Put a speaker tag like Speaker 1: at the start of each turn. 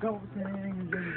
Speaker 1: Go sing.